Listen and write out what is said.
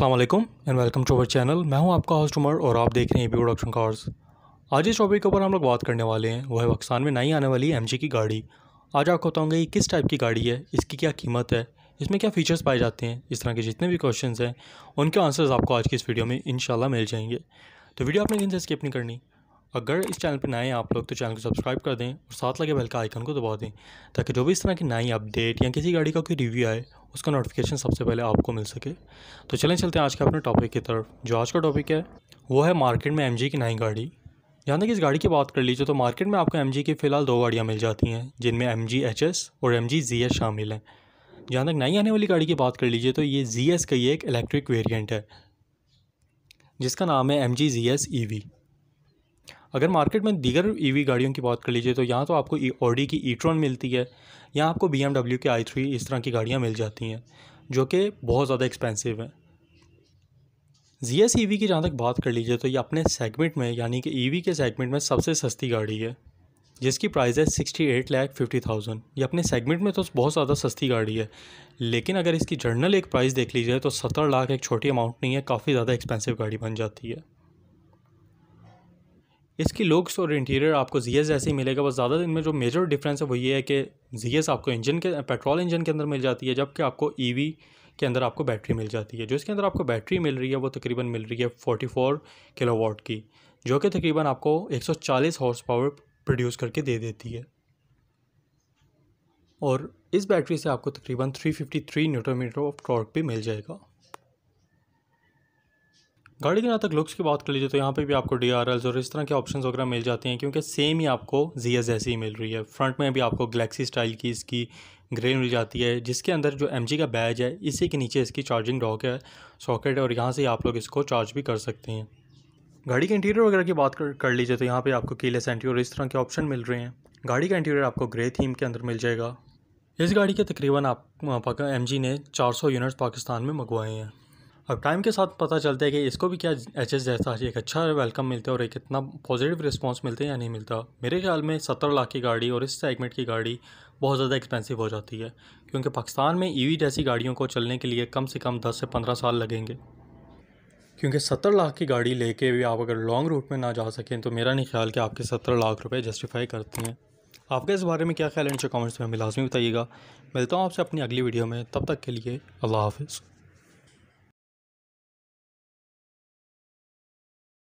वालेकुम and welcome to our channel. मैं हूँ आपका होस्ट उमर और आप देख रहे हैं बी प्रोडक्शन कार्स आज इस टॉपिक के ऊपर हम लोग बात करने वाले हैं। वो है पाकिस्तान में नई आने वाली एमजी की गाड़ी। आज आपको बताऊँगा ये किस टाइप की गाड़ी है, इसकी क्या कीमत है इसमें क्या फ़ीचर्स पाए जाते हैं, इस तरह के जितने भी क्वेश्चन हैं, उनके आंसर्स आपको आज की इस वीडियो में इन मिल जाएँगे। तो वीडियो आपने कहीं से स्किप नहीं करनी। अगर इस चैनल पर नए हैं आप लोग तो चैनल को सब्सक्राइब कर दें और साथ लगे बेल का आइकन को दबा दें, ताकि जो भी इस तरह की नई अपडेट या किसी गाड़ी का कोई रिव्यू आए, उसका नोटिफिकेशन सबसे पहले आपको मिल सके। तो चलें, चलते हैं आज के अपने टॉपिक की तरफ़, जो आज का टॉपिक है, वो है मार्केट में एमजी की नई गाड़ी। जहाँ तक इस गाड़ी की बात कर लीजिए तो मार्केट में आपको एमजी की फ़िलहाल दो गाड़ियाँ मिल जाती हैं, जिनमें एम जी और एम जी शामिल हैं। जहाँ तक नई आने वाली गाड़ी की बात कर लीजिए तो ये जी एस का ये एक इलेक्ट्रिक वेरियंट है, जिसका नाम है M G G S E V अगर मार्केट में दीगर ईवी गाड़ियों की बात कर लीजिए तो यहाँ तो आपको ऑडी की ई ट्रॉन मिलती है, यहाँ आपको बी एम के आई थ्री इस तरह की गाड़ियाँ मिल जाती हैं, जो कि बहुत ज़्यादा एक्सपेंसिव हैं। जी एस ई वी की जहाँ तक बात कर लीजिए तो ये अपने सेगमेंट में, यानी कि ई वी के सेगमेंट में सबसे सस्ती गाड़ी है। जिसकी प्राइस है sixty eight lakh fifty thousand ये अपने सेगमेंट में तो बहुत ज़्यादा सस्ती गाड़ी है। लेकिन अगर इसकी जर्नल एक प्राइस देख लीजिए तो सत्तर लाख एक छोटी अमाउंट नहीं है, काफ़ी ज़्यादा एक्सपेंसिव गाड़ी बन जाती है। इसकी लुक्स और इंटीरियर आपको जीएस जैसे ही मिलेगा, बस ज़्यादा इनमें जो मेजर डिफरेंस है, वो ये है कि जी एस आपको इंजन के पेट्रोल इंजन के अंदर मिल जाती है, जबकि आपको ई e के अंदर आपको बैटरी मिल जाती है। जो इसके अंदर आपको बैटरी मिल रही है, वो तकरीबन मिल रही है फोर्टी फोर किलो वाट की, जो कि तकरीबन आपको एक सौ चालीस हॉर्स पावर प्रोड्यूस करके दे देती है। और इस बैटरी से आपको तकरीबन three fifty three newton metre of torque भी मिल जाएगा। गाड़ी के यहाँ तक लुक्स की बात कर लीजिए तो यहाँ पे भी आपको डी आर और इस तरह के ऑप्शंस वगैरह मिल जाते हैं क्योंकि सेम ही आपको जी एस ऐसी ही मिल रही है। फ्रंट में भी आपको गलेक्सी स्टाइल की इसकी ग्रे मिल जाती है, जिसके अंदर जो एमजी का बैज है, इसी के नीचे इसकी चार्जिंग डॉक है सॉकेट है और यहाँ से आप लोग इसको चार्ज भी कर सकते हैं। गाड़ी के इंटीरियर वगैरह की बात कर, कर लीजिए तो यहाँ पे आपको कीले सेंटी और इस तरह के ऑप्शन मिल रहे हैं। गाड़ी का इंटीरियर आपको ग्रे थीम के अंदर मिल जाएगा। इस गाड़ी के तकरीबन आप एम जी ने 400 यूनिट्स पाकिस्तान में मंगवाए हैं। अब टाइम के साथ पता चलता है कि इसको भी क्या एच एस जैसा एक अच्छा वेलकम मिलता है और एक इतना पॉजिटिव रिस्पांस मिलता है या नहीं मिलता। मेरे ख्याल में सत्तर लाख की गाड़ी और इस सेगमेंट की गाड़ी बहुत ज़्यादा एक्सपेंसिव हो जाती है क्योंकि पाकिस्तान में ईवी e जैसी गाड़ियों को चलने के लिए कम से कम दस से पंद्रह साल लगेंगे। क्योंकि सत्तर लाख की गाड़ी लेके भी आप अगर लॉन्ग रूट में ना जा सकें तो मेरा नहीं ख्याल कि आपके सत्तर लाख रुपए जस्टिफाई करती हैं। आपका इस बारे में क्या ख्याल है? नीचे कमेंट्स में हमें लाजमी बताइएगा। मिलता हूँ आपसे अपनी अगली वीडियो में। तब तक के लिए अल्लाह हाफिज़।